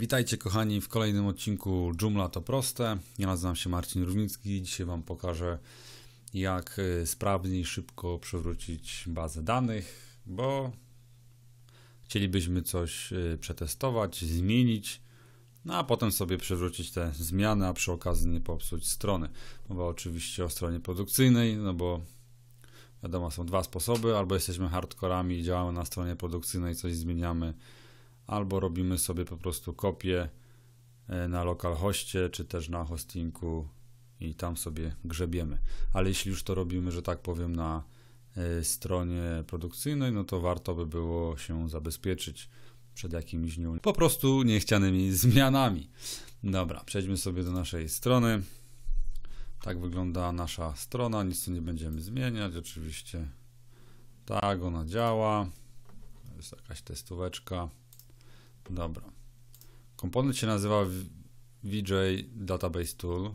Witajcie kochani w kolejnym odcinku Joomla to proste. Ja nazywam się Marcin Równicki. Dzisiaj Wam pokażę jak y, sprawnie i szybko przywrócić bazę danych, bo chcielibyśmy coś y, przetestować, zmienić, no a potem sobie przywrócić te zmiany, a przy okazji nie popsuć strony. Mowa oczywiście o stronie produkcyjnej, no bo wiadomo, są dwa sposoby, albo jesteśmy hardkorami i działamy na stronie produkcyjnej, coś zmieniamy, albo robimy sobie po prostu kopię e, na localhoście, czy też na hostingu i tam sobie grzebiemy. Ale jeśli już to robimy, że tak powiem, na e, stronie produkcyjnej, no to warto by było się zabezpieczyć przed jakimiś nie, po prostu niechcianymi zmianami. Dobra, przejdźmy sobie do naszej strony. Tak wygląda nasza strona, nic tu nie będziemy zmieniać, oczywiście. Tak, ona działa. Jest jakaś testóweczka. Dobra. Komponent się nazywa VJ Database Tool.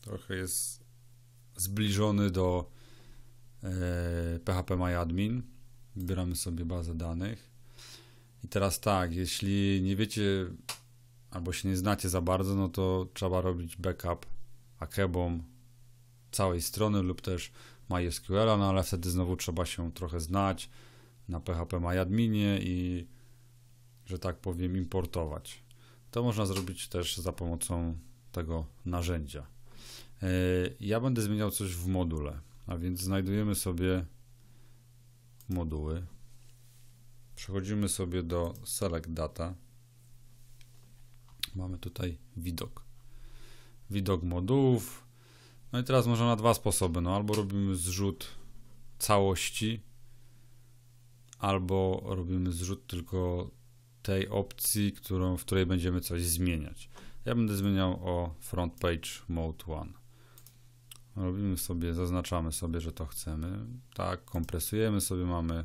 Trochę jest zbliżony do e, PHP MyAdmin. Wybieramy sobie bazę danych. I teraz tak, jeśli nie wiecie albo się nie znacie za bardzo, no to trzeba robić backup Akebą całej strony lub też MySQL, no ale wtedy znowu trzeba się trochę znać na PHP MyAdminie i że tak powiem importować. To można zrobić też za pomocą tego narzędzia. E, ja będę zmieniał coś w module, a więc znajdujemy sobie moduły. Przechodzimy sobie do Select Data. Mamy tutaj widok. Widok modułów. No i teraz można na dwa sposoby. No, albo robimy zrzut całości, albo robimy zrzut tylko tej opcji, którą, w której będziemy coś zmieniać. Ja będę zmieniał o Front Page Mode 1. Robimy sobie, zaznaczamy sobie, że to chcemy. Tak, kompresujemy sobie, mamy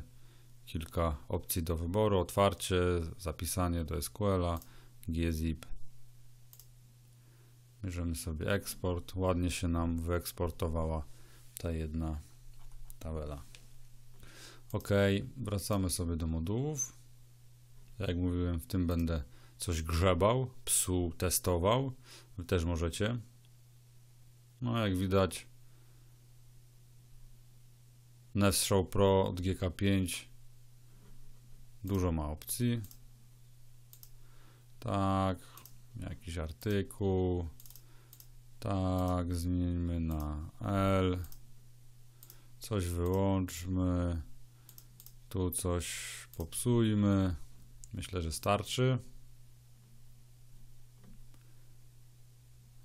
kilka opcji do wyboru, otwarcie, zapisanie do SQL-a, gzip. Bierzemy sobie eksport, ładnie się nam wyeksportowała ta jedna tabela. Ok, wracamy sobie do modułów. Jak mówiłem, w tym będę coś grzebał, psu testował. Wy też możecie. No, jak widać, Show Pro od GK5 dużo ma opcji. Tak, jakiś artykuł. Tak, zmieńmy na L. Coś wyłączmy. Tu coś popsujmy. Myślę, że starczy.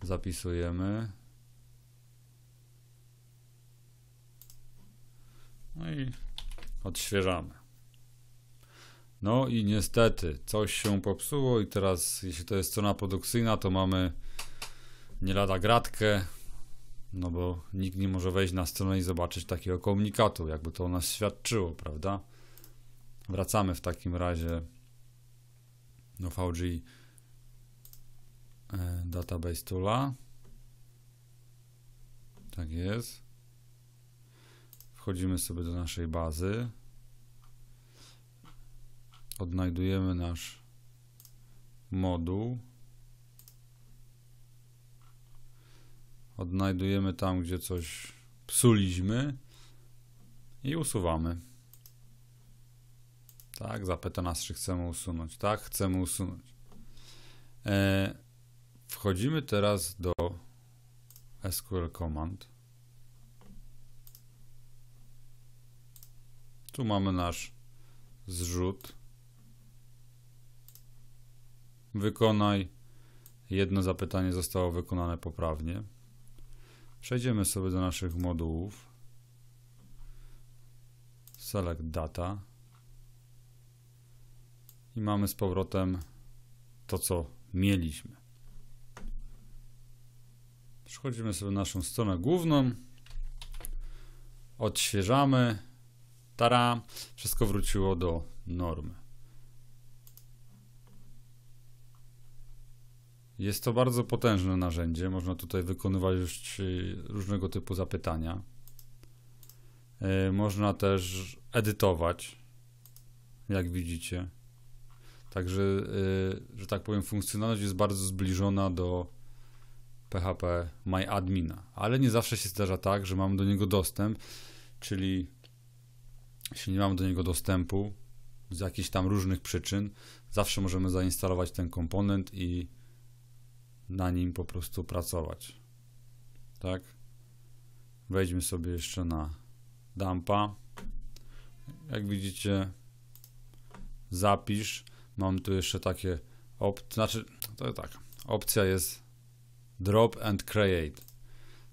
Zapisujemy. No i odświeżamy. No i niestety coś się popsuło i teraz jeśli to jest strona produkcyjna, to mamy nie lada gratkę, no bo nikt nie może wejść na stronę i zobaczyć takiego komunikatu, jakby to o nas świadczyło, prawda? Wracamy w takim razie do VG e, Database Toola. Tak jest. Wchodzimy sobie do naszej bazy. Odnajdujemy nasz moduł. Odnajdujemy tam, gdzie coś psuliśmy i usuwamy. Tak, zapyta nas, czy chcemy usunąć. Tak, chcemy usunąć. E, wchodzimy teraz do SQL Command. Tu mamy nasz zrzut. Wykonaj. Jedno zapytanie zostało wykonane poprawnie. Przejdziemy sobie do naszych modułów. Select Data i mamy z powrotem to, co mieliśmy. Przechodzimy sobie na naszą stronę główną, odświeżamy, tara, wszystko wróciło do normy. Jest to bardzo potężne narzędzie, można tutaj wykonywać już różnego typu zapytania. E, można też edytować, jak widzicie. Także, yy, że tak powiem, funkcjonalność jest bardzo zbliżona do PHP MyAdmina, ale nie zawsze się zdarza tak, że mamy do niego dostęp, czyli jeśli nie mamy do niego dostępu z jakichś tam różnych przyczyn, zawsze możemy zainstalować ten komponent i na nim po prostu pracować. Tak? Wejdźmy sobie jeszcze na dumpa. Jak widzicie, zapisz. Mam tu jeszcze takie opcje, znaczy, to tak, opcja jest drop and create.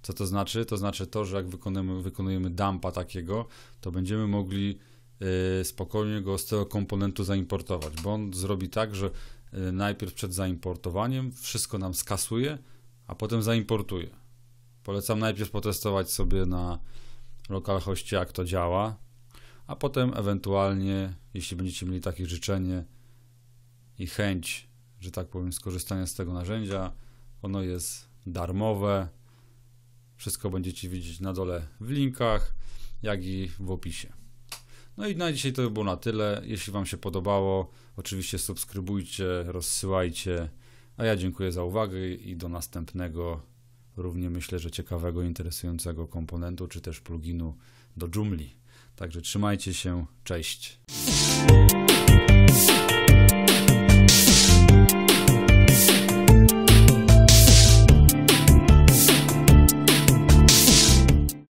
Co to znaczy? To znaczy to, że jak wykonujemy, wykonujemy dumpa takiego, to będziemy mogli y, spokojnie go z tego komponentu zaimportować, bo on zrobi tak, że y, najpierw przed zaimportowaniem wszystko nam skasuje, a potem zaimportuje. Polecam najpierw potestować sobie na localhoście, jak to działa, a potem ewentualnie, jeśli będziecie mieli takie życzenie i chęć, że tak powiem, skorzystania z tego narzędzia, ono jest darmowe. Wszystko będziecie widzieć na dole w linkach, jak i w opisie. No i na dzisiaj to by było na tyle. Jeśli Wam się podobało, oczywiście subskrybujcie, rozsyłajcie. A ja dziękuję za uwagę i do następnego, równie myślę, że ciekawego, interesującego komponentu, czy też pluginu do Joomla. Także trzymajcie się, cześć.